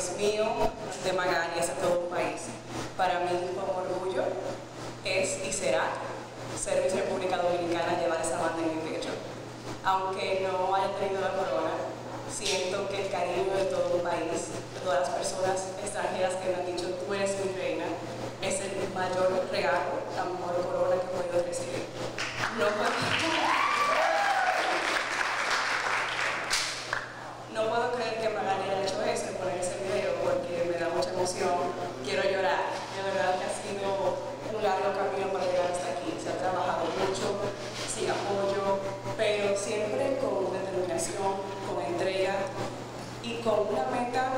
es mío, de Magali, es de todo un país. Para mí, como orgullo, es y será ser Miss República Dominicana, llevar esa banda en mi pecho. Aunque no haya tenido la corona, siento que el cariño de todo un país, de todas las personas extranjeras que me han dicho, tú eres mi reina, es el mayor regalo, la mejor corona que he podido recibir. No puedo, no puedo creer que Magali haya hecho eso, poner ese video, porque me da mucha emoción, quiero llorar. De verdad que ha sido un largo camino para llegar hasta aquí. Se ha trabajado mucho, sin apoyo, pero siempre con determinación, con entrega y con una meta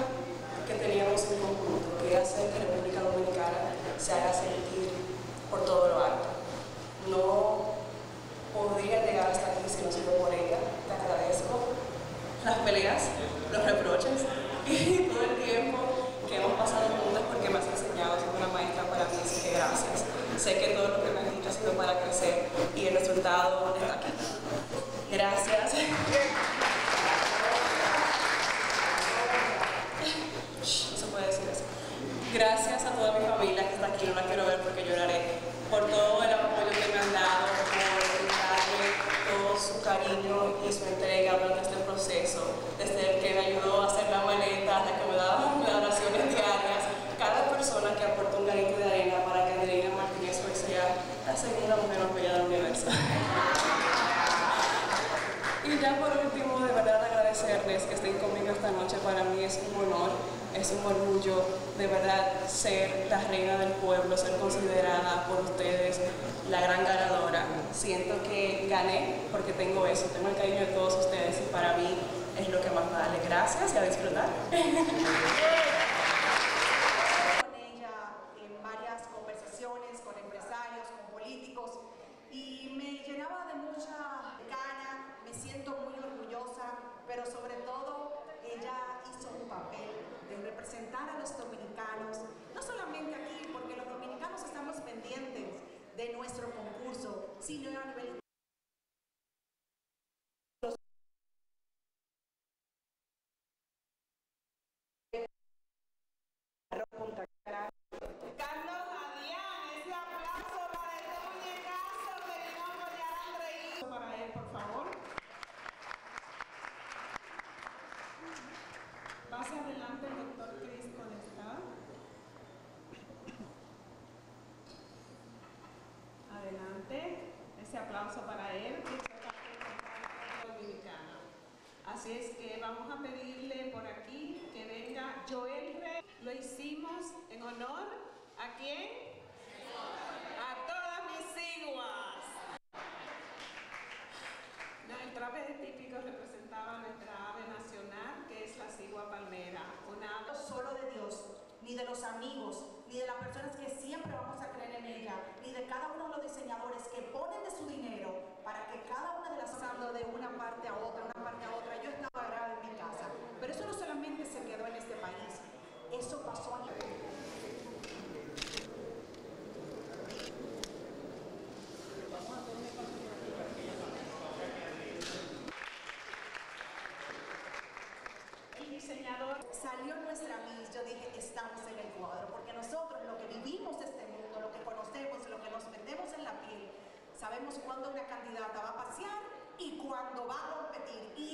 que teníamos en conjunto, que era hacer que República Dominicana se haga sentir por todo lo alto. No podría llegar hasta aquí si no sido por ella. Te agradezco las peleas, los reproches y todo el tiempo hemos pasado juntas porque me has enseñado, sido una maestra para mí, así que gracias. Sé que todo lo que me has dicho ha sido para crecer y el resultado está aquí. Gracias. No se puede decir eso. Gracias a toda mi familia que está aquí, no la quiero ver porque lloraré, ya por último, de verdad agradecerles que estén conmigo esta noche. Para mí es un honor, es un orgullo de verdad ser la reina del pueblo, ser considerada por ustedes la gran ganadora. Siento que gané porque tengo eso, tengo el cariño de todos ustedes y para mí es lo que más vale. Gracias y a disfrutar. con ella en varias conversaciones con empresarios, con políticos y me llenaba de mucha caña, me siento muy orgullosa, pero sobre todo ella hizo un papel de representar a los dominicanos, no solamente aquí, porque los dominicanos estamos pendientes de nuestro concurso, sino a nivel Carlos Adrián, ese aplauso para este muñecazo que vino a apoyar a Andreí. Para él, por favor. Pase adelante el doctor Cris Conesta. Adelante. Ese aplauso para él. que fue parte de la República Dominicana. Así es que vamos a pedirle por aquí que venga Joel Rey. Lo hicimos en honor a quién? A todas mis iguas. No, el traje típico representaba nuestra ave nacional, que es la cigua palmera, una ave solo de Dios, ni de los amigos, ni de las personas que siempre vamos a creer en ella, ni de cada uno de los diseñadores que ponen de su dinero para que cada una de las de una parte a otra, una parte a otra. Yo estaba grave en mi casa, pero eso no solamente se quedó en este país, eso pasó a el diseñador Salió nuestra Miss, yo dije, estamos en el cuadro, porque nosotros lo que vivimos este mundo, lo que conocemos, lo que nos metemos en la piel, sabemos cuándo una candidata va a pasear y cuándo va a competir. Y